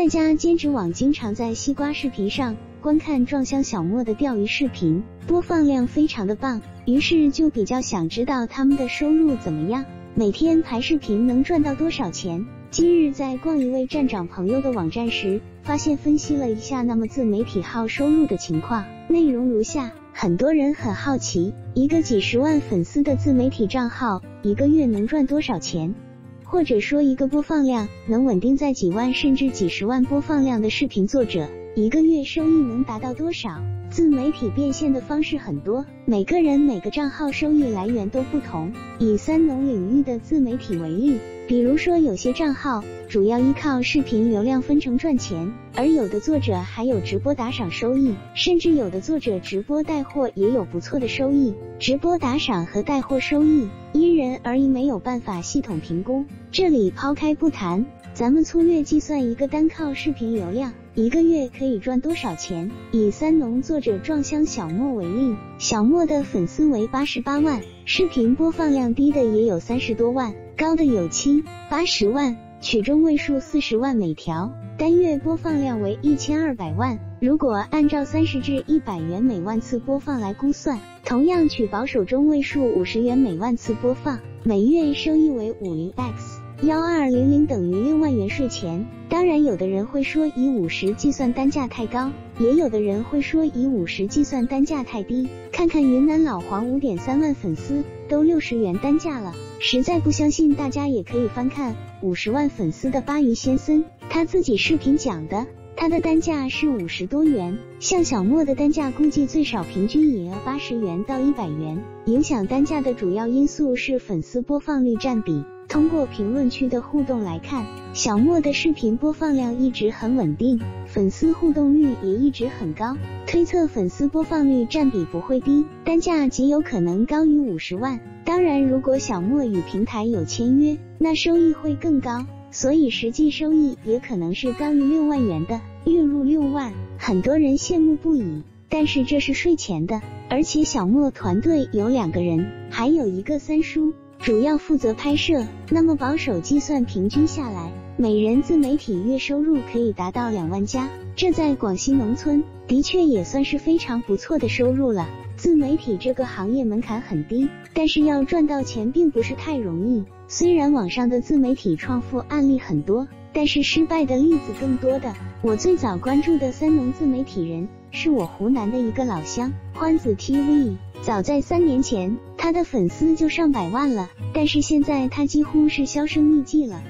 在家兼职网经常在西瓜视频上观看撞香小莫的钓鱼视频，播放量非常的棒，于是就比较想知道他们的收入怎么样，每天拍视频能赚到多少钱。今日在逛一位站长朋友的网站时，发现分析了一下那么自媒体号收入的情况，内容如下。很多人很好奇，一个几十万粉丝的自媒体账号，一个月能赚多少钱？或者说，一个播放量能稳定在几万甚至几十万播放量的视频作者，一个月收益能达到多少？自媒体变现的方式很多，每个人每个账号收益来源都不同。以三农领域的自媒体为例。比如说，有些账号主要依靠视频流量分成赚钱，而有的作者还有直播打赏收益，甚至有的作者直播带货也有不错的收益。直播打赏和带货收益因人而异，没有办法系统评估。这里抛开不谈，咱们粗略计算一个单靠视频流量一个月可以赚多少钱。以三农作者撞香小莫为例，小莫的粉丝为八十八万，视频播放量低的也有三十多万。高的有七八十万，取中位数四十万每条，单月播放量为一千二百万。如果按照三十至一百元每万次播放来估算，同样取保守中位数五十元每万次播放，每月收益为五零 x 幺二零零等于六万元税前。当然，有的人会说以五十计算单价太高，也有的人会说以五十计算单价太低。看看云南老黄五点三万粉丝都六十元单价了，实在不相信，大家也可以翻看五十万粉丝的巴鱼先生，他自己视频讲的，他的单价是五十多元。像小莫的单价估计最少平均也要八十元到一百元。影响单价的主要因素是粉丝播放率占比。通过评论区的互动来看，小莫的视频播放量一直很稳定，粉丝互动率也一直很高，推测粉丝播放率占比不会低，单价极有可能高于五十万。当然，如果小莫与平台有签约，那收益会更高，所以实际收益也可能是高于六万元的，月入六万，很多人羡慕不已。但是这是税前的，而且小莫团队有两个人，还有一个三叔。主要负责拍摄，那么保守计算，平均下来，每人自媒体月收入可以达到两万加，这在广西农村的确也算是非常不错的收入了。自媒体这个行业门槛很低，但是要赚到钱并不是太容易。虽然网上的自媒体创富案例很多，但是失败的例子更多的。我最早关注的三农自媒体人，是我湖南的一个老乡欢子 TV。早在三年前，他的粉丝就上百万了，但是现在他几乎是销声匿迹了。